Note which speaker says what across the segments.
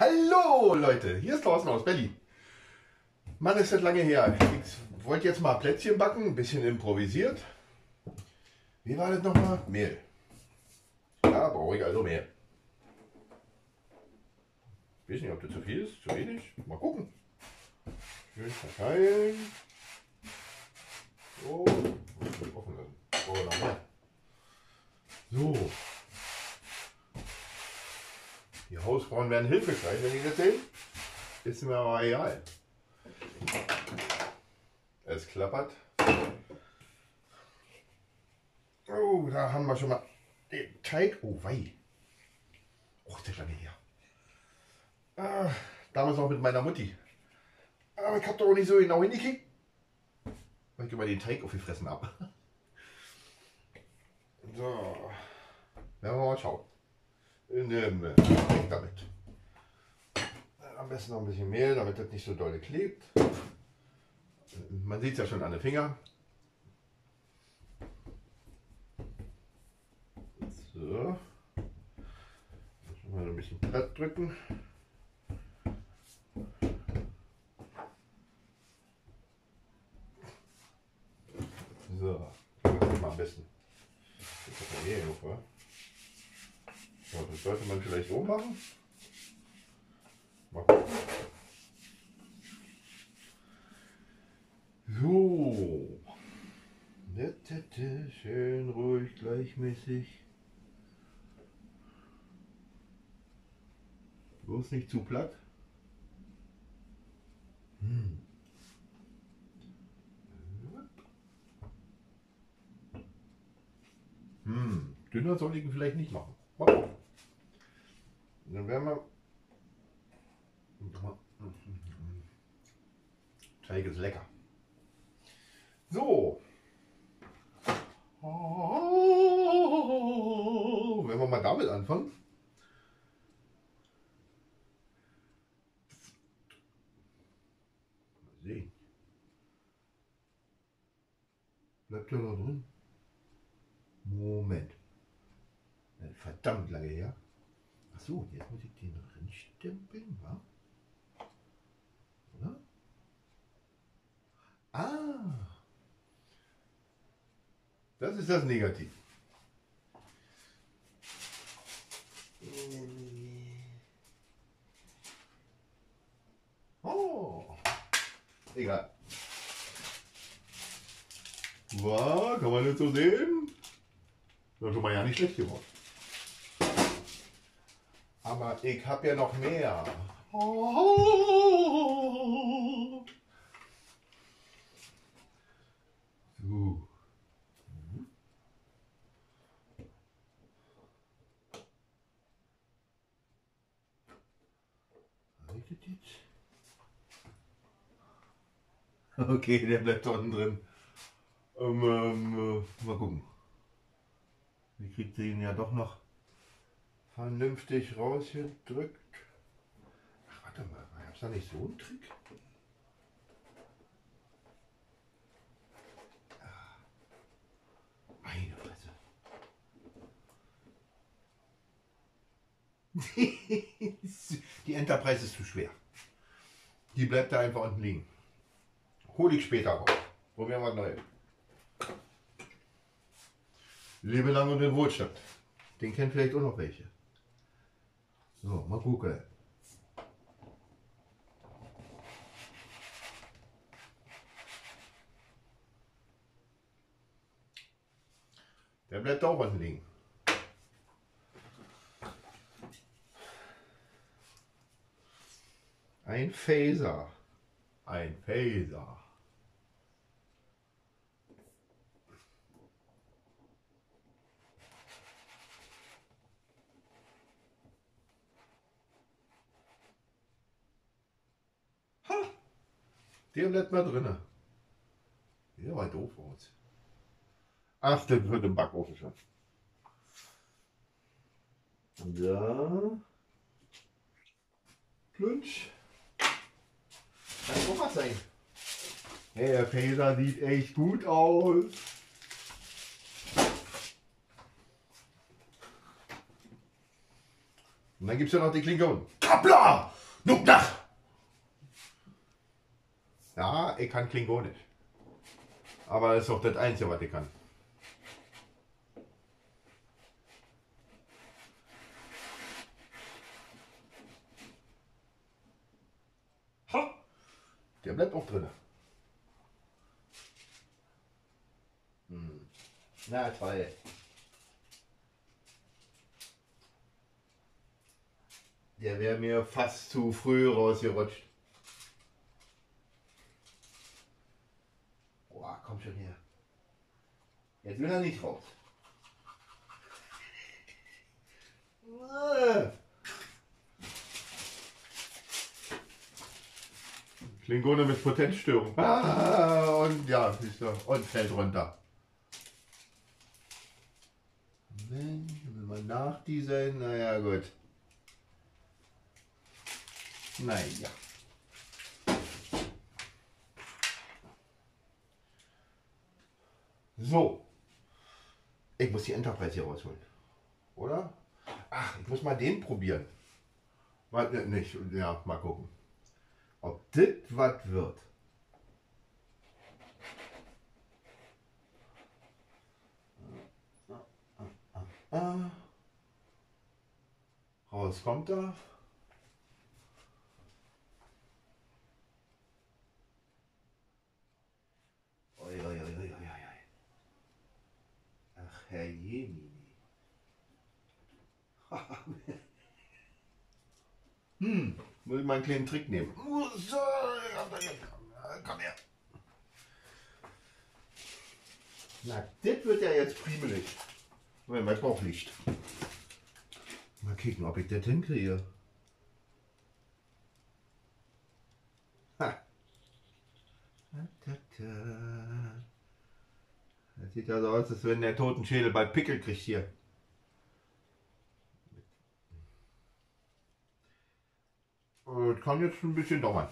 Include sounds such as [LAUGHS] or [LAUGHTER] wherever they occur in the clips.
Speaker 1: Hallo Leute, hier ist Thorsten aus Berlin. Mann, ist das lange her. Ich wollte jetzt mal Plätzchen backen, ein bisschen improvisiert. Wie war das nochmal? Mehl. Ja, brauche ich also mehr. Ich weiß nicht, ob das zu viel ist, zu wenig. Mal gucken. Schön verteilen. So, offen lassen. So. Die Hausfrauen werden hilfreich, wenn die das sehen. Ist mir aber egal. Es klappert. Oh, da haben wir schon mal den Teig. Oh, wei. Oh, ist der lange her. Ah, damals noch mit meiner Mutti. Aber ich hab doch nicht so genau hingekriegt. Weil ich immer den Teig aufgefressen habe. [LAUGHS] So. Werden wir mal schauen. Nehmen wir damit. Am besten noch ein bisschen Mehl, damit das nicht so doll klebt. Man sieht es ja schon an den Fingern. So. Mal ein bisschen platt drücken. So, das mal am besten. Das ist ja eh? So, das sollte man vielleicht so machen. Mal gucken. So. Schön ruhig, gleichmäßig. Bloß nicht zu platt. Hm. Hm. Dünner soll ich ihn vielleicht nicht machen. Mal wir. Teig ist lecker. So. Wenn wir mal damit anfangen. Mal sehen. Bleibt der noch drin? Moment. Verdammt lange her. Ach so, jetzt muss ich den drin stempeln, wa? Oder? Ah. Das ist das Negativ. Oh. Egal. Wow, kann man das so sehen? Das ist schon mal ja nicht schlecht geworden. Aber ich habe ja noch mehr. So. Das jetzt? Okay, der bleibt unten drin. Ähm, ähm, äh, mal gucken. Wie kriegt sie ihn ja doch noch vernünftig rausgedrückt. Ach, warte mal, gab es nicht so einen Trick? Ah, Meine Fresse. [LAUGHS] Die Enterprise ist zu schwer. Die bleibt da einfach unten liegen. Hol ich später raus. Probieren wir neu. Lebe lang und in Wohlstand. Den kennt vielleicht auch noch welche. So, mal gucken. Der bleibt auch unten liegen. Ein Phaser. Ein Phaser. Der bleibt mal drinne. Der war doof aus. Ach, das wird im Backofen schon. Da. Plunsch. Kann doch was sein. Hey, der Phaser sieht echt gut aus. Und dann gibt es ja noch die Klingonen. Kapla! Nuck nach! Ja, ich kann Klingonisch. Aber das ist auch das Einzige, was ich kann. Ha! Der bleibt auch drin. Hm. Na toll. Der wäre mir fast zu früh rausgerutscht. Boah, komm schon her. Jetzt will er nicht raus. Klingone mit Potenzstörung. Ah, und ja, siehst du, und fällt runter. Mensch, will mal nachdieseln, naja gut. Naja. So. Ich muss die Enterprise hier rausholen. Oder? Ach, ich muss mal den probieren. Mal, äh, nicht, ja, mal gucken. Ob das was wird. Ah. Raus kommt er. Oi, oi. Herr Jemini. [LAUGHS] hm, muss ich mal einen kleinen Trick nehmen. So, Komm her. Na, das wird ja jetzt primelig. Moment, mein Bauchlicht. Mal kicken, ob ich das hinkriege. Ha. Ta, ta. Das sieht ja so aus, als wenn der Totenschädel bei Pickel kriegt hier. Das kann jetzt ein bisschen dauern.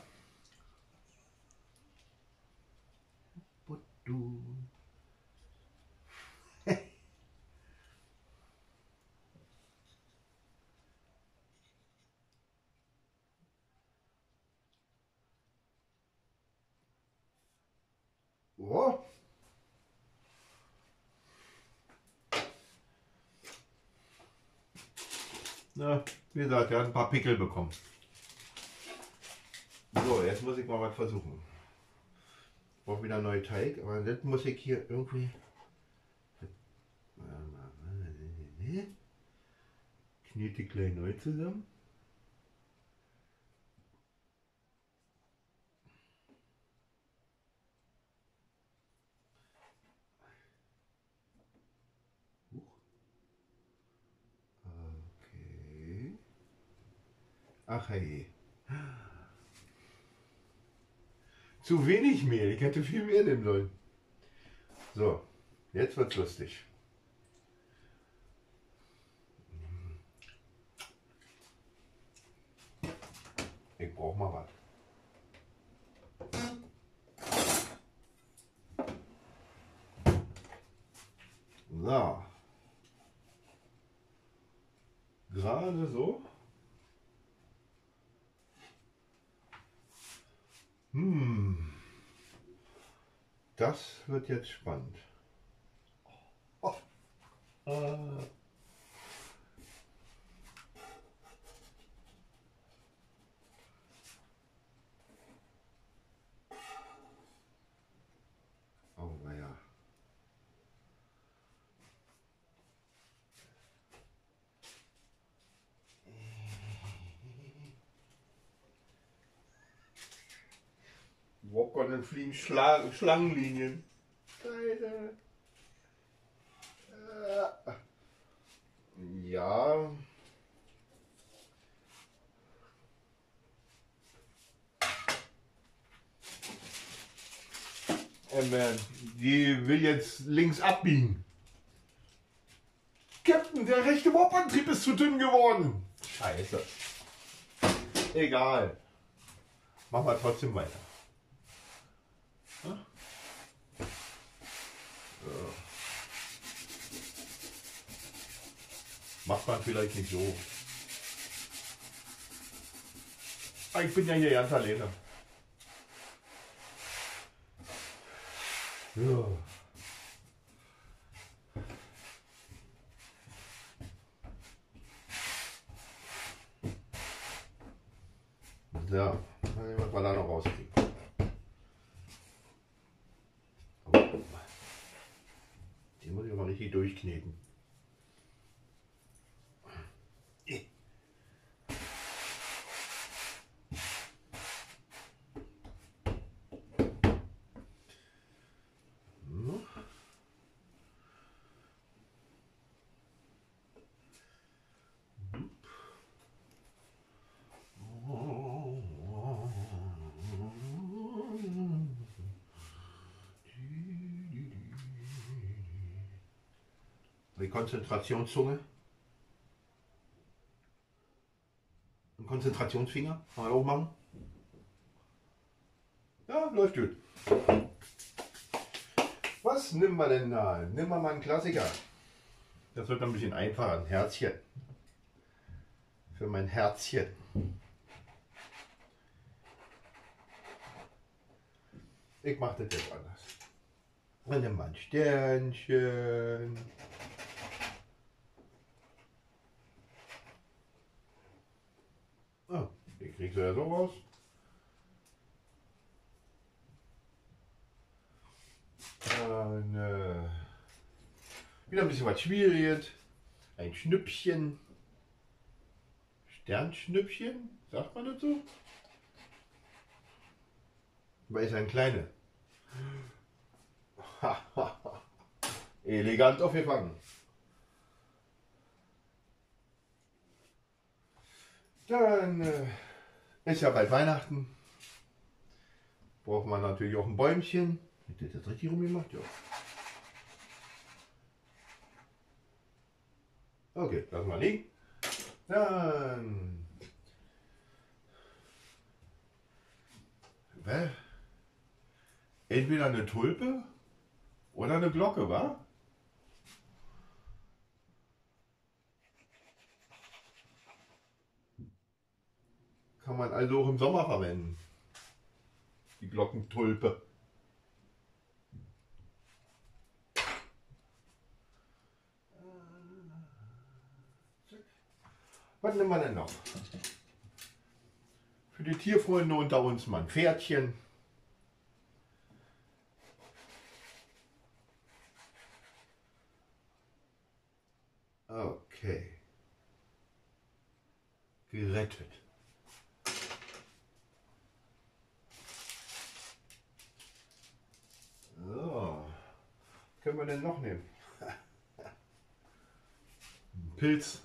Speaker 1: [LAUGHS] Oh. Na, wie gesagt, er hat ein paar Pickel bekommen. So, jetzt muss ich mal was versuchen. Ich brauche wieder neue Teig, aber das muss ich hier irgendwie. Knete gleich neu zusammen. Ach hey. Zu wenig Mehl. Ich hätte viel mehr nehmen sollen. So, jetzt wird's lustig. Ich brauche mal was. So. Gerade so. Hm. Das wird jetzt spannend. Oh. Äh. Oh, naja. Walk on and fliegen Schla Schlangenlinien. Scheiße. Äh. Ja. Amen. Die will jetzt links abbiegen. Captain, der rechte Warp-Antrieb ist zu dünn geworden. Scheiße. Egal. Machen wir trotzdem weiter. Macht man vielleicht nicht so. Aber ich bin ja hier ganz alleine. Ja. Konzentrationszunge. Ein Konzentrationsfinger. Mal auch machen. Ja, läuft gut. Was nehmen wir denn da? Wir mal einen Klassiker. Das wird ein bisschen einfacher. Ein Herzchen. Für mein Herzchen. Ich mache das jetzt anders. Und nimm mal ein Sternchen. Ah, den kriegst du ja so raus. Dann äh, wieder ein bisschen was Schwieriges. Ein Schnüppchen. Sternschnüppchen, sagt man so? Aber ist ein kleiner. [LAUGHS] Elegant aufgefangen. Dann äh, ist ja bald Weihnachten. Braucht man natürlich auch ein Bäumchen. Hat der das richtig rumgemacht? Ja. Okay, lassen wir liegen. Dann. Entweder eine Tulpe oder eine Glocke, wa? Kann man also auch im Sommer verwenden. Die Glockentulpe. Was nehmen wir denn noch? Für die Tierfreunde unter uns mal ein Pferdchen. Okay. Gerettet. So. Was können wir denn noch nehmen? [LAUGHS] Pilz.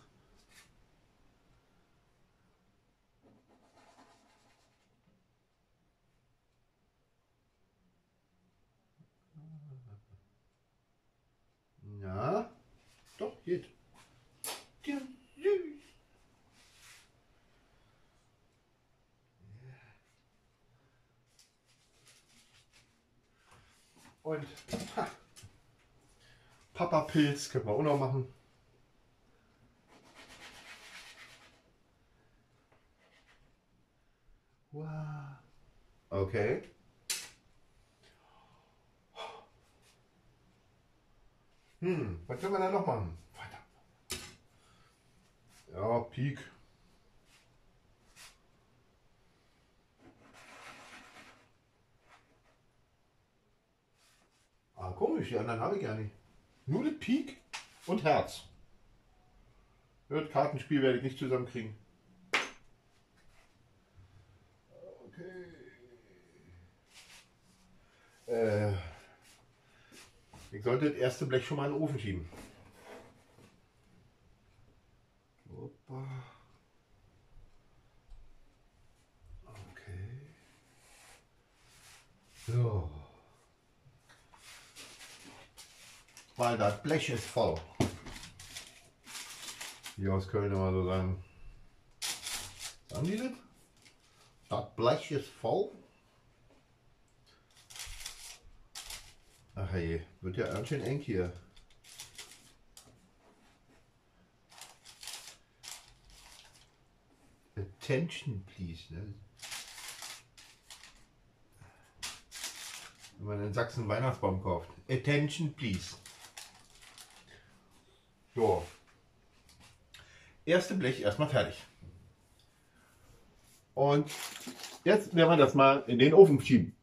Speaker 1: Ja, doch, geht. Ja, süß. Und ha, Papa Pilz können wir auch noch machen. Wow. Okay. Hm, was können wir da noch machen? Verdammt. Ja, Peak. Ah, komisch, die anderen habe ich gar nicht. Nur das Peak und Herz. Das Kartenspiel werde ich nicht zusammenkriegen. Okay. Äh, ich sollte das erste Blech schon mal in den Ofen schieben. Hoppa. Okay. So. weil das Blech ist voll. Wie aus Köln immer so sagen. Sagen die das? Das Blech ist voll. Ach je, wird ja ganz schön eng hier. Attention please. Ne? Wenn man in Sachsen Weihnachtsbaum kauft. Attention please. So. Erste Blech erstmal fertig. Und jetzt werden wir das mal in den Ofen schieben.